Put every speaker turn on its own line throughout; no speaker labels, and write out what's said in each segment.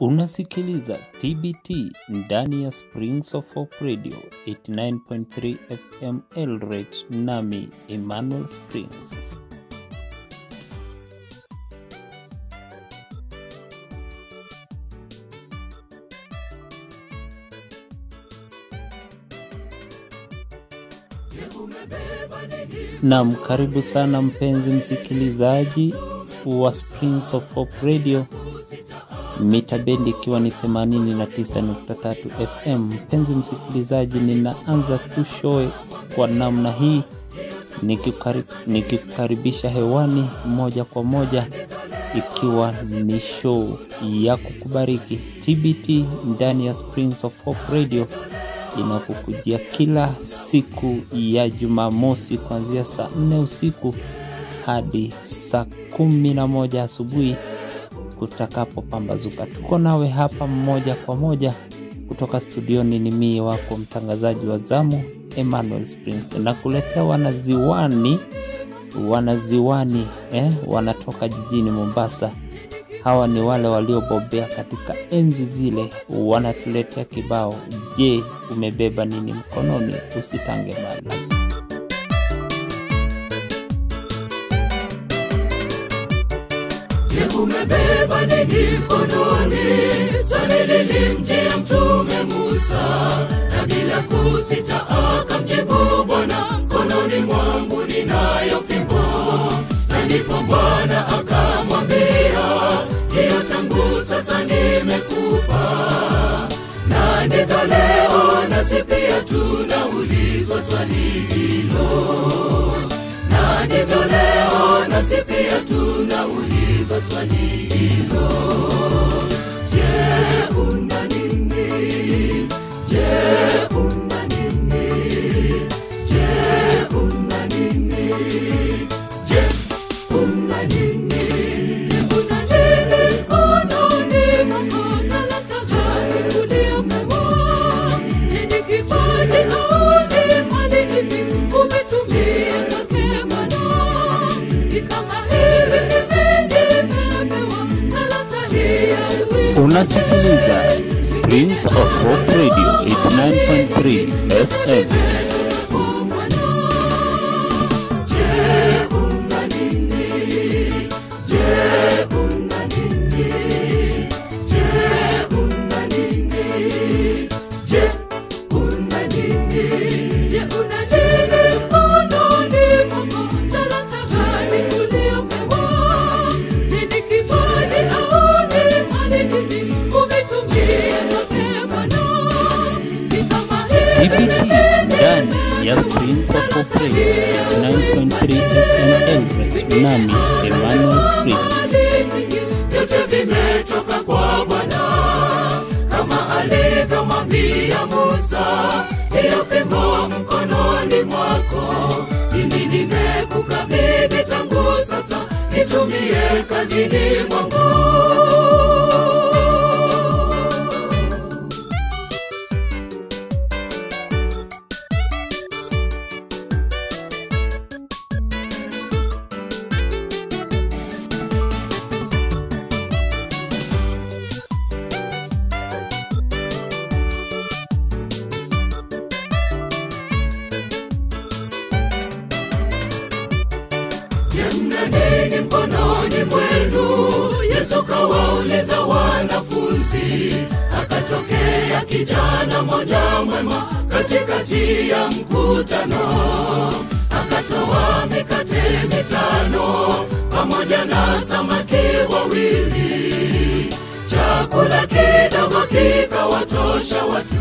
Unasikiliza TBT ndani ya Springs of Hope Radio 89.3 FM Eldoret, nami Emmanuel Springs. Naam, karibu sana mpenzi msikilizaji wa Springs of Hope Radio mita bendi ikiwa ni 89.3 FM. Mpenzi msikilizaji, ninaanza tu show kwa namna hii nikikukaribisha hewani moja kwa moja, ikiwa ni show ya kukubariki TBT ndani ya Springs of Hope Radio inakukujia kila siku ya Jumamosi kuanzia saa nne usiku hadi saa kumi na moja asubuhi kutakapopambazuka. Tuko nawe hapa moja kwa moja kutoka studioni. Ni mie wako mtangazaji wa zamu Emmanuel Springs, na kuletea wanaziwani wanaziwani eh, wanatoka jijini Mombasa. Hawa ni wale waliobobea katika enzi zile, wanatuletea kibao. Je, umebeba nini mkononi? Usitange mbali.
Je, umebeba nini mkononi? Swali lilimjia Mtume Musa, na bila kusita akamjibu Bwana, mkononi mwangu ninayo fimbo. Na ndipo Bwana akamwambia, hiyo tangu sasa nimekupa. Na ndivyo leo nasi pia tunaulizwa swali hilo na ndivyo leo nasi pia tunauliza swali hilo. Je, una nini? Je, una
Unasikiliza Springs of Hope Radio 89.3 FM.
Baby, Yesu kawauliza wanafunzi. Akatokea kijana moja mwema katikati ya mkutano, akatoa mikate mitano pamoja na samaki wawili. Chakula kidogo kikawatosha watu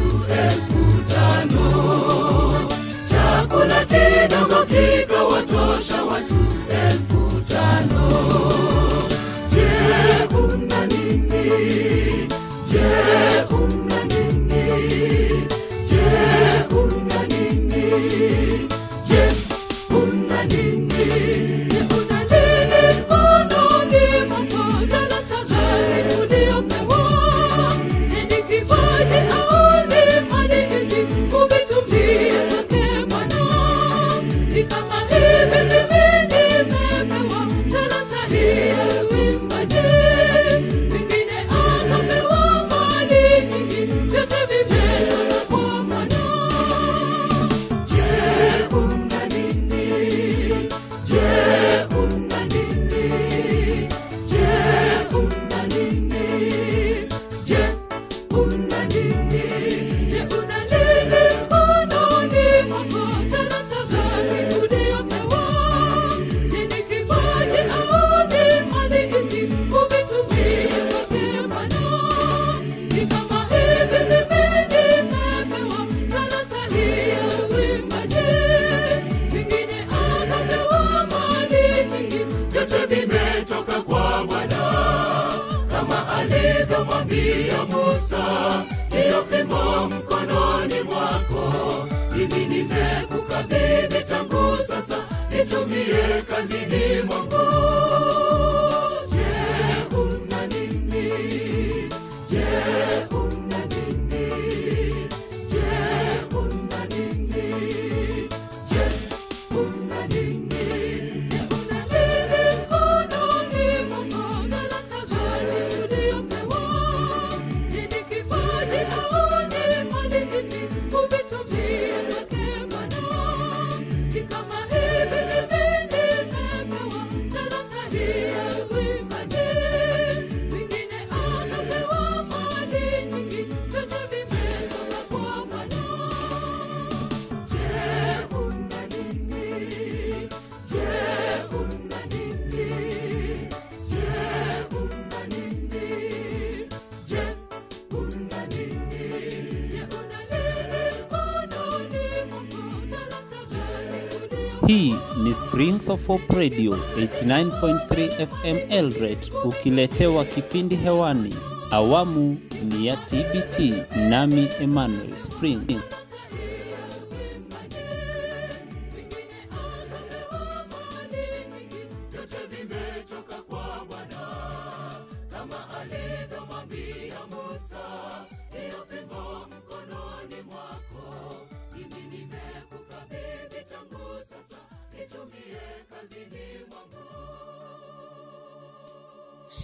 Hope Radio 89.3 FM Eldoret, ukiletewa kipindi hewani. Awamu ni ya TBT, nami Emmanuel Spring.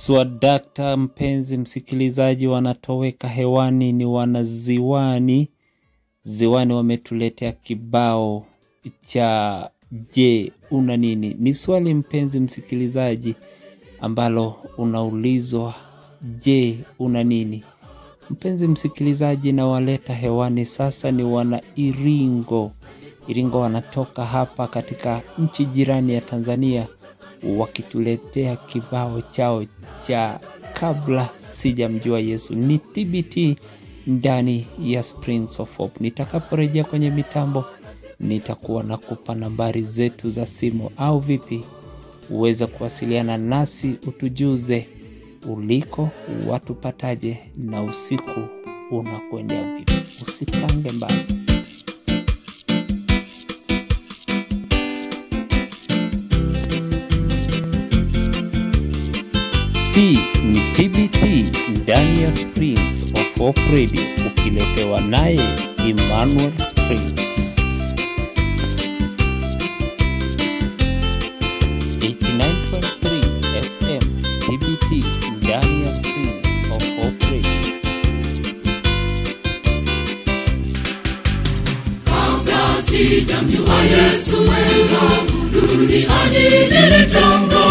Swadakta mpenzi msikilizaji, wanatoweka hewani ni wanaziwani. Ziwani wametuletea kibao cha je, una nini? Ni swali mpenzi msikilizaji, ambalo unaulizwa je, una nini? Mpenzi msikilizaji, nawaleta hewani sasa ni wana Iringo. Iringo wanatoka hapa katika nchi jirani ya Tanzania wakituletea kibao chao cha kabla sijamjua Yesu. Ni TBT ndani ya Springs of Hope. Nitakaporejea kwenye mitambo, nitakuwa na kupa nambari zetu za simu, au vipi uweze kuwasiliana nasi, utujuze uliko, watupataje na usiku unakuendea vipi. Usitange mbali. Hii ni TBT ndani ya Springs of Hope Radio, ukiletewa naye Emmanuel Springs. 89.3 FM
sijamjua Yesu duniani nilitanga,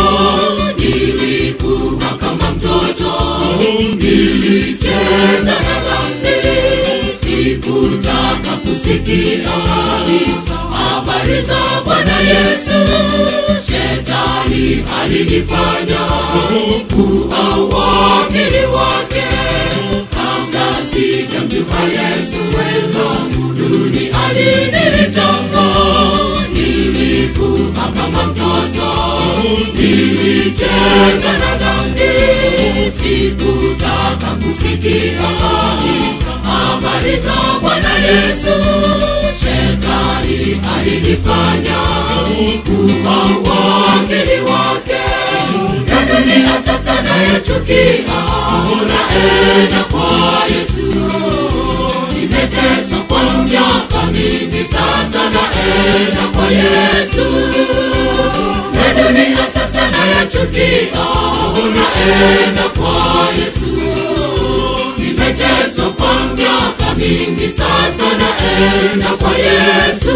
nilicheza na dhambi, sikutaka kusikia habari za Bwana Yesu. Shetani alinifanya kuwa wakili wake. Kabla sijamjua Yesu wenzangu duniani alinilitongo nilikuwa kama mtoto, nilicheza na sikutaka kusikia habari za Bwana Yesu. Shetani alinifanya kuwa wakili wake, dunia sasa nayechukia, naenda kwa Yesu nimeteswa kwa miaka mingi sasa, naenda kwa Yesu. Dunia sasa nayachukia, naenda kwa Yesu. Nimeteswa kwa miaka mingi sasa, naenda kwa Yesu.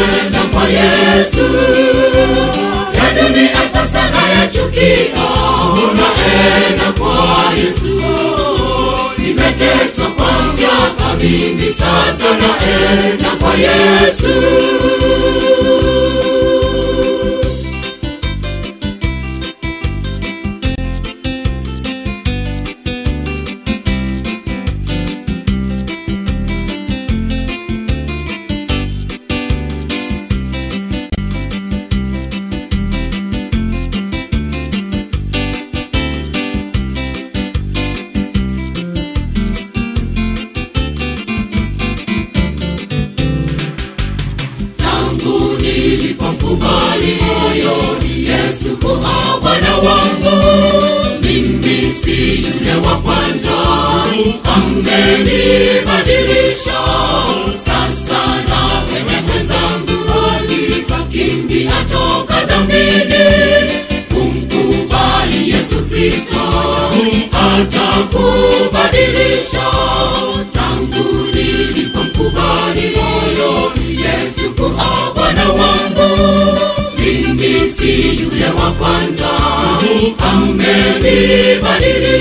Naenda kwa yesu. Ya dunia sasa nayachukia unaenda kwa yesu. Nimeteswa kwa miaka mingi sasa naenda kwa yesu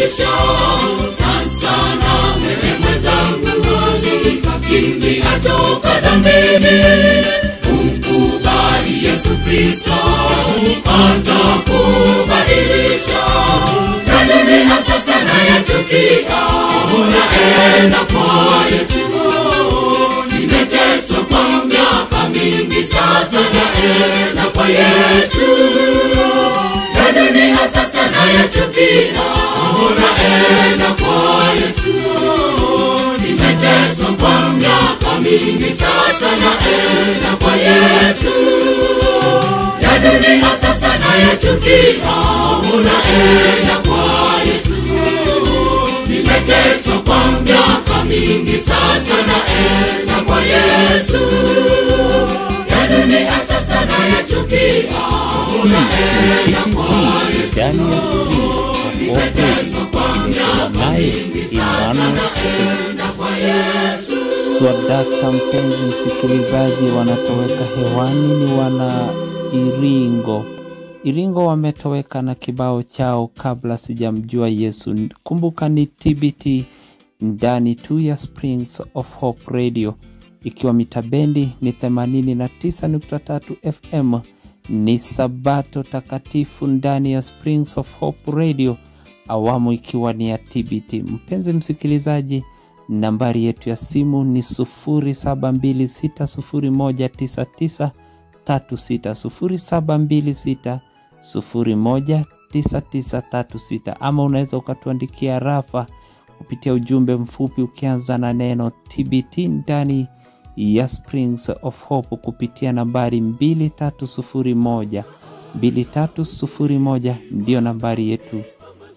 amenibadilisha sasa na wewe mwenzangu alikakimbia toka dhambini umkubali yesu kristo atakubadilisha. Na dunia sasa nayachukia unaenda kwa yesu naenda kwa yesu nimeteswa kwa miaka mingi sasa naenda kwa yesu. Ya dunia sasa nayachukia unaenda kwa yesu. Nimeteswa kwa miaka mingi sasa naenda kwa yesu. Ya dunia sasa nayachukia unaenda kwa yesu. Nimeteswa kwa yesu
swadakta mpenzi msikilizaji wanatoweka hewani ni wana iringo. Iringo wametoweka na kibao chao kabla sijamjua yesu. Kumbuka ni tbt ndani tu ya springs of hope radio. Ikiwa mitabendi ni 89.3 fm ni sabato takatifu ndani ya springs of hope radio awamu ikiwa ni ya tbt mpenzi msikilizaji nambari yetu ya simu ni 0726019936 0726019936 ama unaweza ukatuandikia rafa kupitia ujumbe mfupi ukianza na neno tbt ndani ya springs of hope kupitia nambari 2301 2301 ndiyo nambari yetu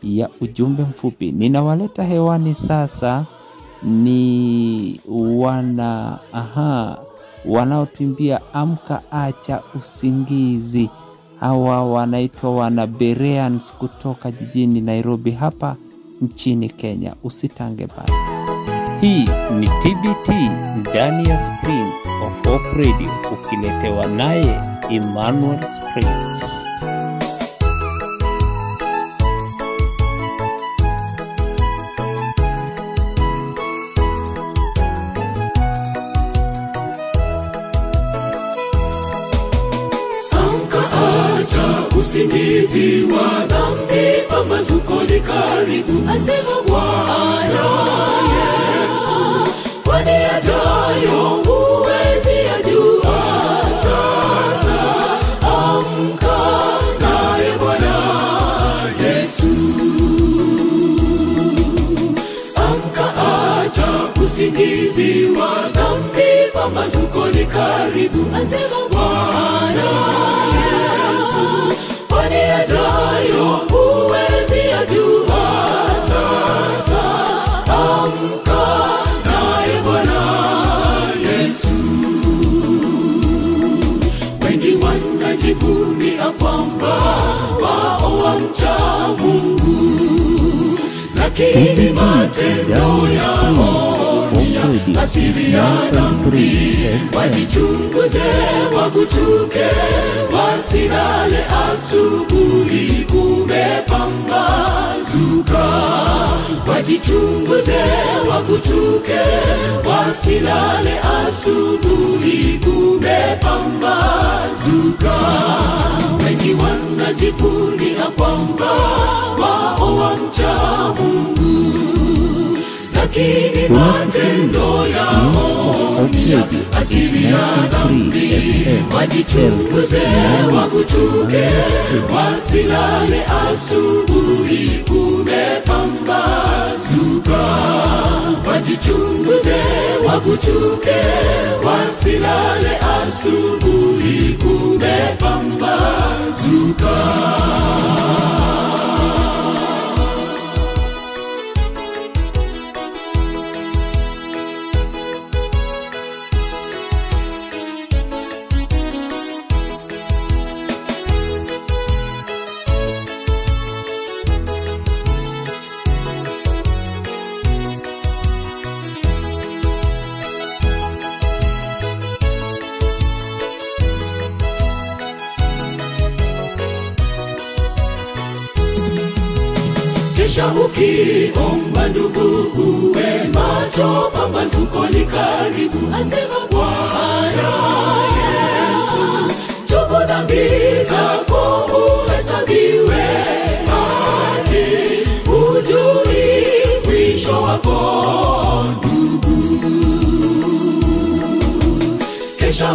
ya ujumbe mfupi ninawaleta hewani sasa ni wana aha wanaotimbia amka acha usingizi hawa wanaitwa wana Bereans kutoka jijini Nairobi hapa nchini Kenya. Usitange bali. Hii ni TBT ndani ya Springs of Hope Radio, ukiletewa naye Emmanuel Springs.
Usingizi wa dhambi pambazuko ni karibu. Asema bwana yesu kwani yajayo huwezi yajua sasa amka naye bwana yesu. Amka acha usingizi wa dhambi pambazuko ni karibu. Asema bwana yesu ndani yajayo huwezi yajua sasa amka yesu. Wengi wanajivunia kwamba wao wamcha matendo yao dunia asili ya dhambi, wajichunguze, wakuchuke, wasilale asubuhi kumepambazuka. Wajichunguze, wakutuke, wasilale asubuhi kumepambazuka. Wengi wanajivunia kwamba wao wamcha Mungu, lakini matendo yao ni ya asili ya dhambi. Wajichunguze, wakutuke, wasilale asubuhi kumepambazuka. Wajichunguze, wakutuke, wasilale asubuhi kumepambazuka. Kisha ukiomba ndugu, uwe macho, pambazuko ni karibu, Bwana Yesu. Tubu dhambi zako uhesabiwe haki, ujui mwisho wako ndugu. Kesha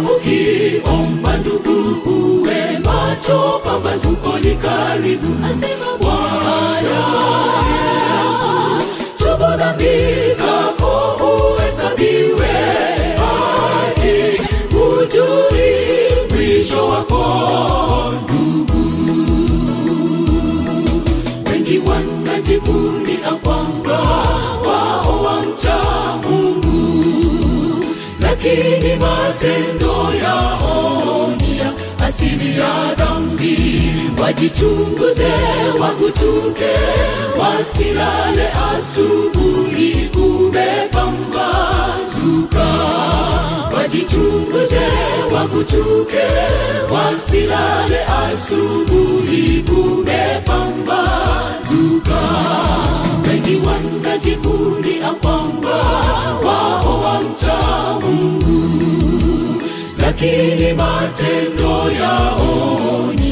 omba ndugu, uwe macho, pambazuko ni karibu, Bwana Yesu. Tubu dhambi zako uhesabiwe haki, hujui mwisho wako ndugu. Wengi wanajivunia lakini matendo yao ni asili ya dhambi. Wajichunguze, wakutuke, wasilale asubuhi kumepambazuka. Wajichunguze, wakutuke, wasilale asubuhi kumepambazuka. Wanajivunia kwamba wao wamcha Mungu, lakini matendo yao ya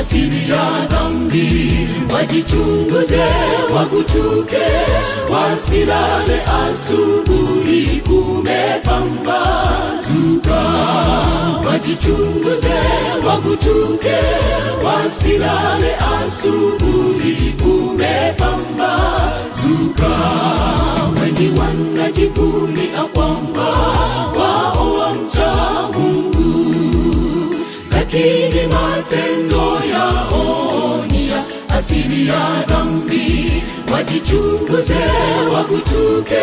asili ya dhambi. Wajichunguze, wakutuke, wasilale asubuhi kumepambazuka. Wajichunguze, wakutuke, wasilale asubuhi kumepambazuka. Wengi wanajivunia kwamba wao wamcha Mungu, lakini matendo yao asili ya dhambi. Wajichunguze, wakutuke,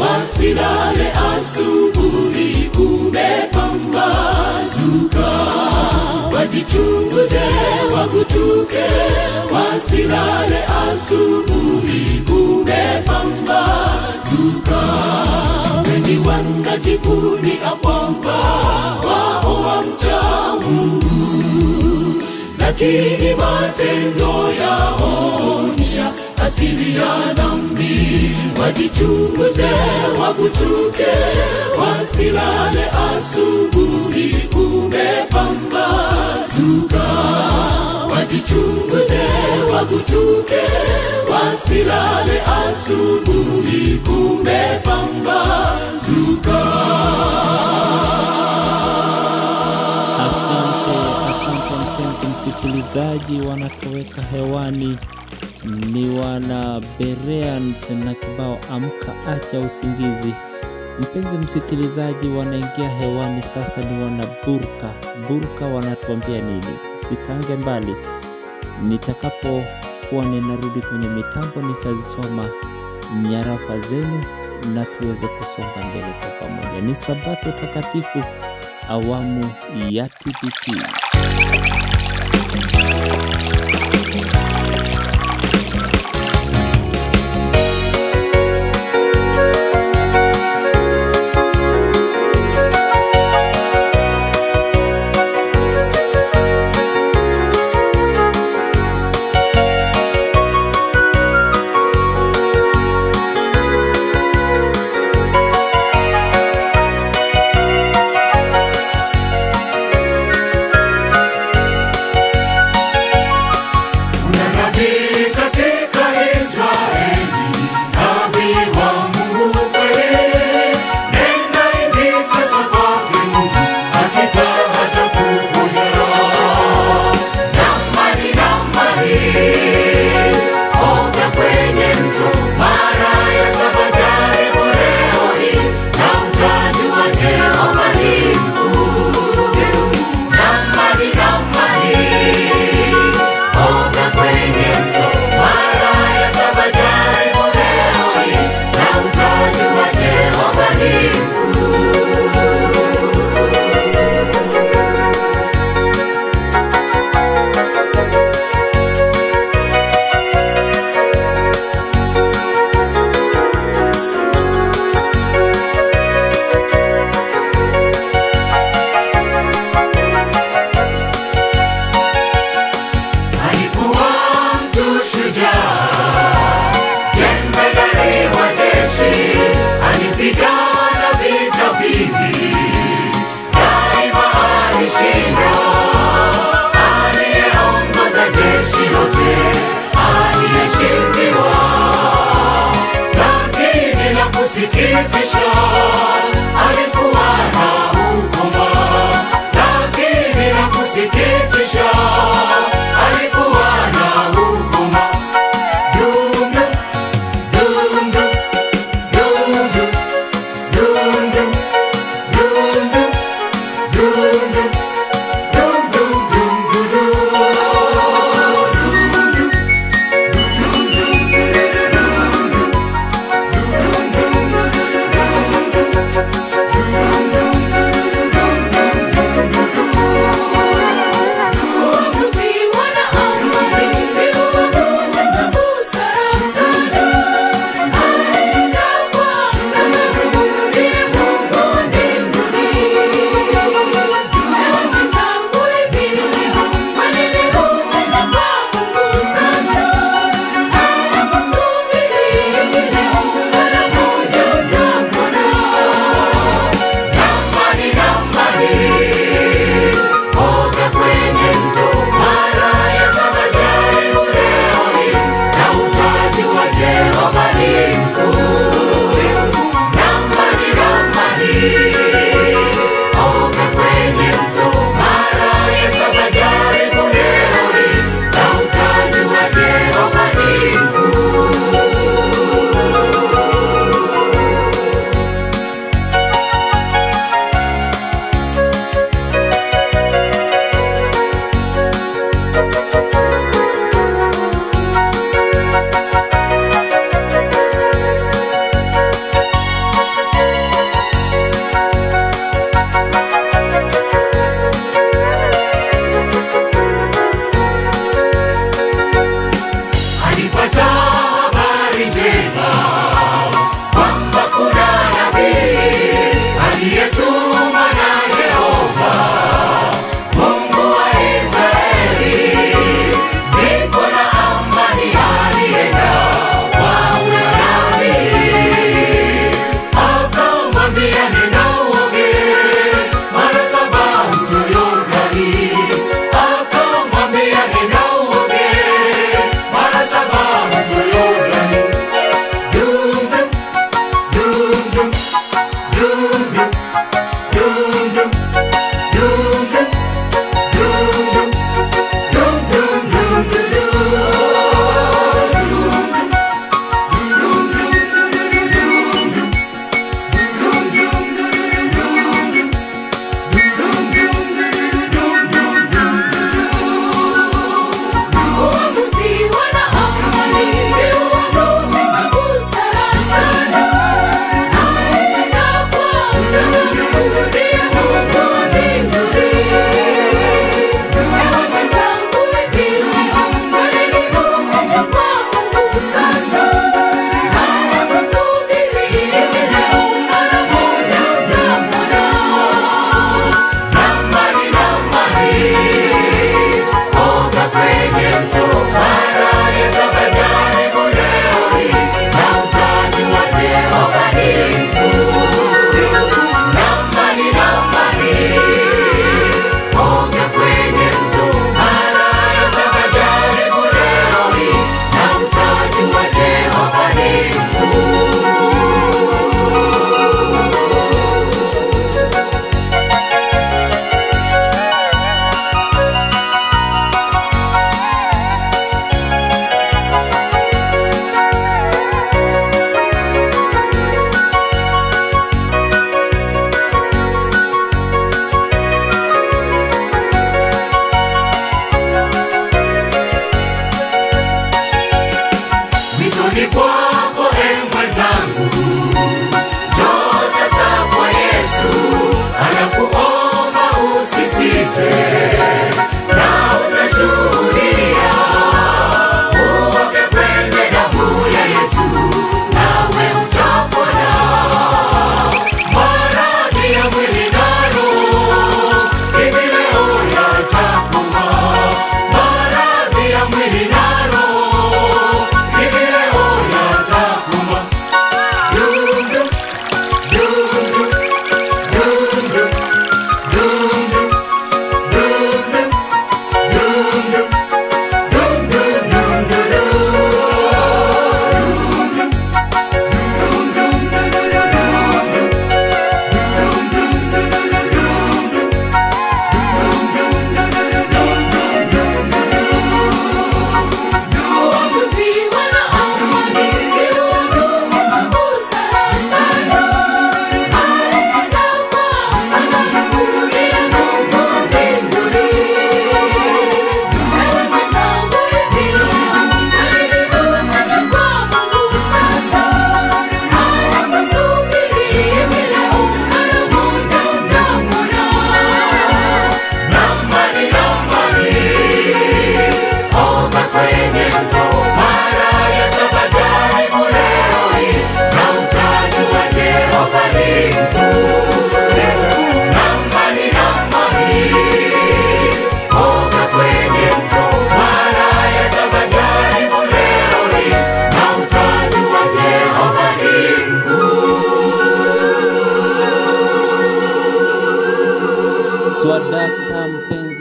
wasilale asubuhi kumepambazuka. Wajichunguze, wakutuke, wasilale asubuhi kumepambazuka. Wengi wanajivunia kwamba wao wamcha Mungu, lakini matendo yao ni asili ya dhambi. Wajichunguze, wakutuke, wasilale asubuhi kumepambazuka. Wajichunguze, wakutuke, wasilale asubuhi kumepambazuka.
Asante, asante mpenzi msikilizaji, wanatoweka hewani ni wana Bereans na kibao amka, acha usingizi. Mpenzi msikilizaji, wanaingia hewani sasa, ni wana Burka. Burka wanatuambia nini? Usikange mbali, nitakapokuwa ninarudi kwenye mitambo nitazisoma nyarafa zenu na tuweze kusonga mbele kwa pamoja. Ni sabato takatifu awamu ya TPT.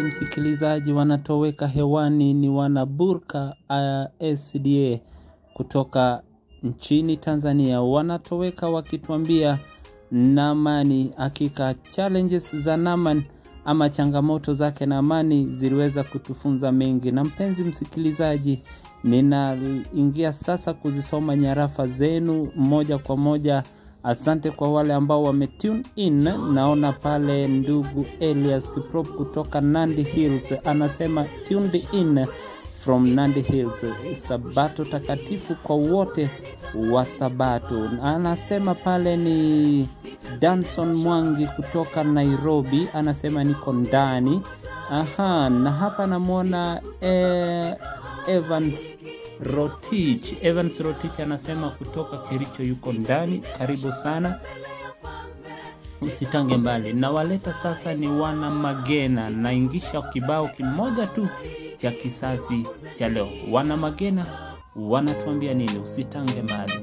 Msikilizaji, wanatoweka hewani ni wanaburka uh, SDA kutoka nchini Tanzania, wanatoweka wakituambia Namani. Hakika challenges za Naman ama changamoto zake na Amani ziliweza kutufunza mengi. Na mpenzi msikilizaji, ninaingia sasa kuzisoma nyarafa zenu moja kwa moja. Asante kwa wale ambao wametune in. Naona pale ndugu Elias Kiprop kutoka Nandi Hills anasema tuned in from Nandi Hills, sabato takatifu kwa wote wa Sabato. Anasema pale ni Danson Mwangi kutoka Nairobi, anasema niko ndani. Aha, na hapa namwona eh, Evans Rotich. Evans Rotich anasema kutoka Kericho yuko ndani, karibu sana, usitange mbali. Nawaleta sasa ni wana Magena, naingisha kibao kimoja tu cha kisasi cha leo. Wana Magena wanatuambia nini? Usitange mbali.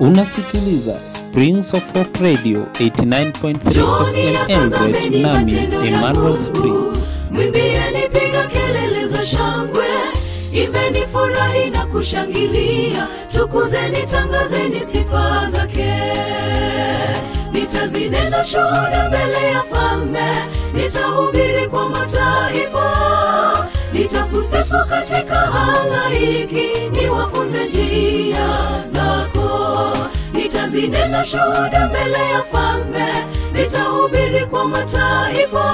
Unasikiliza Springs of Hope Radio 89.3 FM Eldoret, nami Emmanuel Springs.
Mwimbieni, piga kelele za shangwe, imbeni, furahi na kushangilia, tukuzeni, tangazeni sifa zake. Nitazinena shuhuda mbele ya falme, nitahubiri kwa mataifa, nitakusifu katika halaiki, niwafunze njia zako. Nitazinena shuhuda mbele ya falme, nitahubiri kwa mataifa,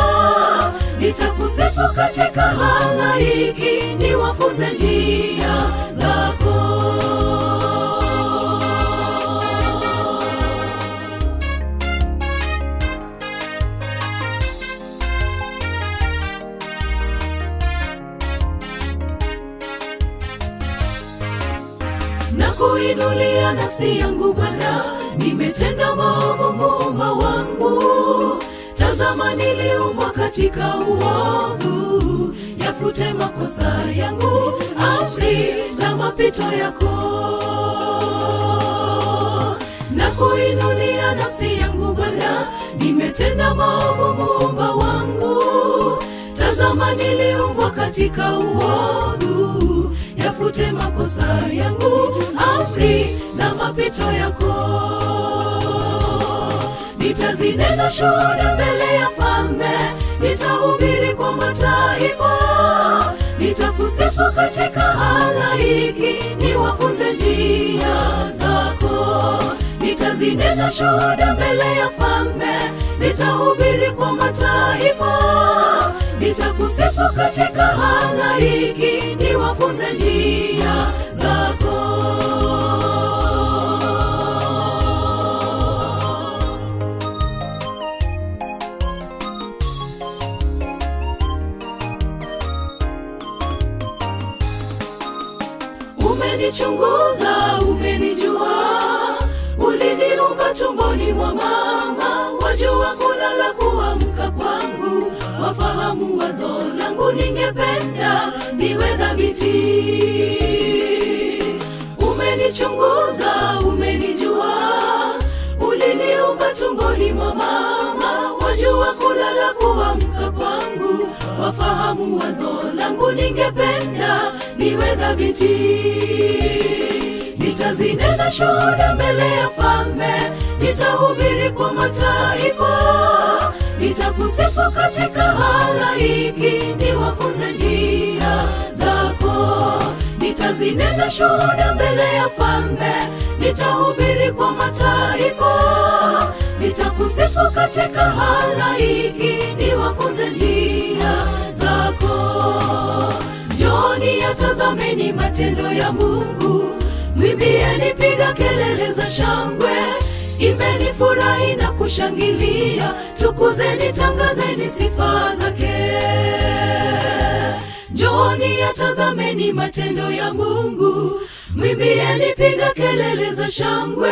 nitakusifu katika halaiki, niwafunze njia zako. Kuinulia nafsi yangu Bwana, nimetenda maovu muumba wangu. Tazama, niliumbwa katika uovu, yafute makosa yangu, amri na mapito yako. Na kuinulia nafsi yangu Bwana, nimetenda maovu muumba wangu. Tazama, niliumbwa katika uovu, yafute makosa yangu, amri na mapito yako. Nitazinena shuhuda mbele ya falme, nitahubiri kwa mataifa, nitakusifu katika halaiki, niwafunze njia zako. Nitazinena shuhuda mbele ya falme, nitahubiri kwa mataifa, nitakusifu katika halaiki, niwafunze njia zako. Umenichunguza, ningependa niwe dhabiti. Umenichunguza, umenijua, uliniumba tumboni mwa mama, wajua kulala kuamka kwangu, wafahamu wazo langu, ningependa niwe dhabiti. Nitazinena shuhuda mbele ya falme, nitahubiri kwa mataifa, nitakusifu katika halaiki, Nitazinena shuhuda mbele ya falme, nitahubiri kwa mataifa, nitakusifu katika halaiki, niwafunze njia zako. joni yatazameni matendo ya Mungu, mwimbieni, piga kelele za shangwe, imbeni, furahi na kushangilia, tukuzeni, tangazeni sifa zake. Njoni yatazameni matendo ya Mungu, mwimbieni, piga kelele za shangwe,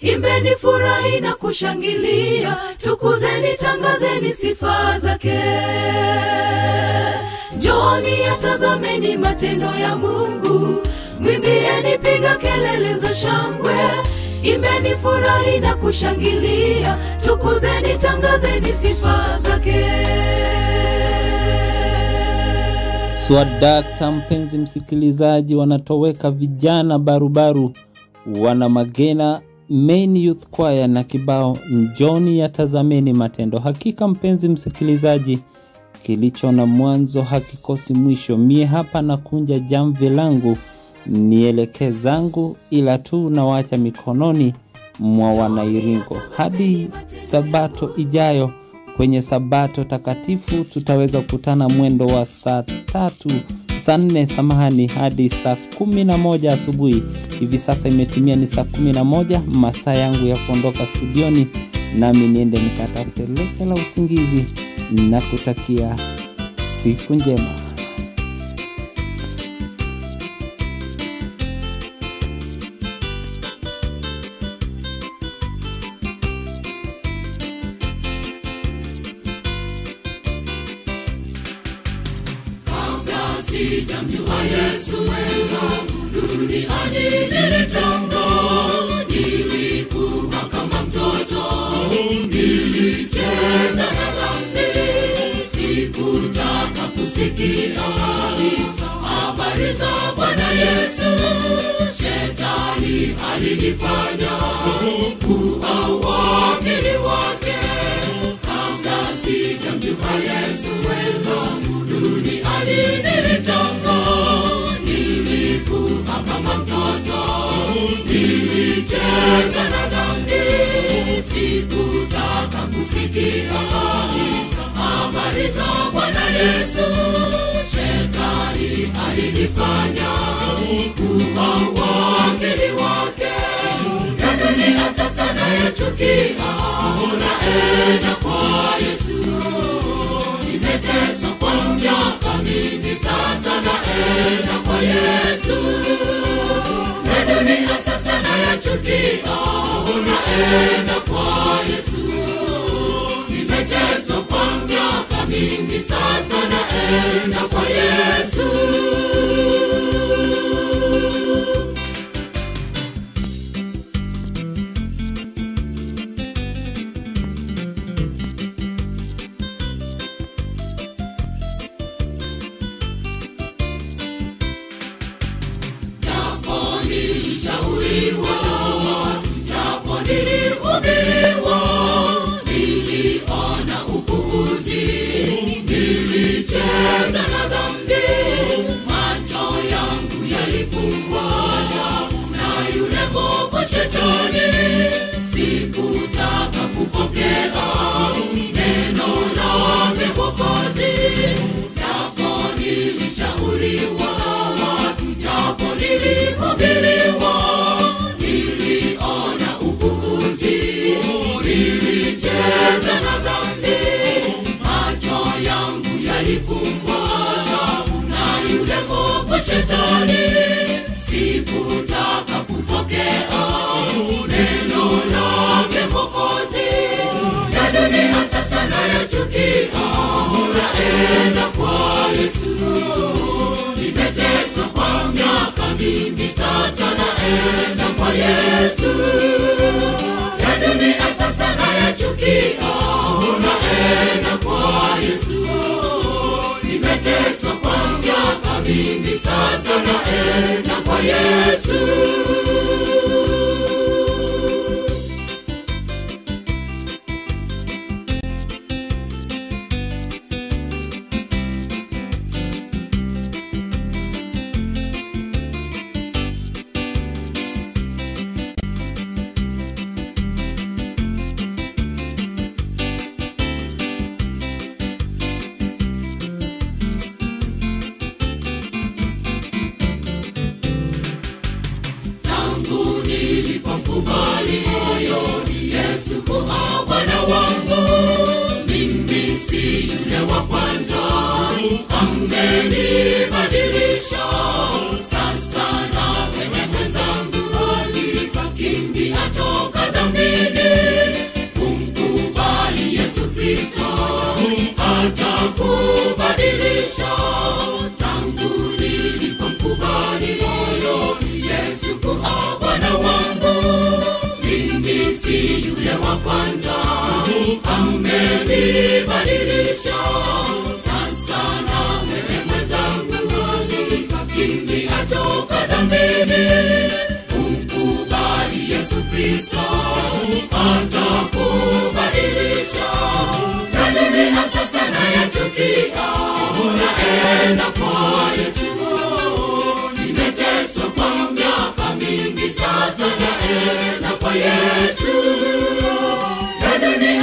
imbeni, furahi na kushangilia, tukuzeni, tangazeni sifa zake. Njooni yatazameni matendo ya mungu. Mwimbieni piga kelele za shangwe. Imbeni furahi na kushangilia. Tukuzeni tangazeni sifa zake
Swadakta mpenzi msikilizaji, wanatoweka vijana barubaru wana Magena Main Youth Choir na kibao njoni yatazameni matendo. Hakika mpenzi msikilizaji, kilicho na mwanzo hakikosi mwisho. Mie hapa nakunja jamvi langu nielekee zangu, ila tu nawacha mikononi mwa wanairingo hadi sabato ijayo kwenye sabato takatifu tutaweza kukutana mwendo wa saa tatu saa nne samahani hadi saa kumi na moja asubuhi. Hivi sasa imetumia ni saa kumi na moja masaa yangu ya kuondoka studioni nami niende nikatafute leke la usingizi. Na kutakia siku njema
kuwa wakili wake. Kabla sijamjua yesu duniani nilitongo nilikuwa kama mtoto nilicheza na dhambi. Sikutaka kusikia habari za bwana yesu. Shetani alinifanya kuwa sasa nayechukia naenda kwa yesu. Kwa miaka mingi sasa kwa yesu. Dunia sasa kwa yesu. Kwa miaka mingi sasa naenda kwa yesu amenibadilisha sasa na wewe mwenzangu kimbia toka dhambini umkubali yesu kristo atakubadilisha. Nazimina sasa nayachukia. Unaenda kwa yesu. Nimeteswa kwa miaka mingi sasa naenda kwa yesu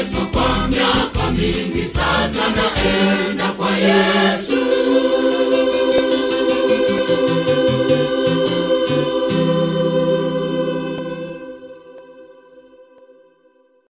Yesu kwa miaka mingi sasa naenda kwa Yesu.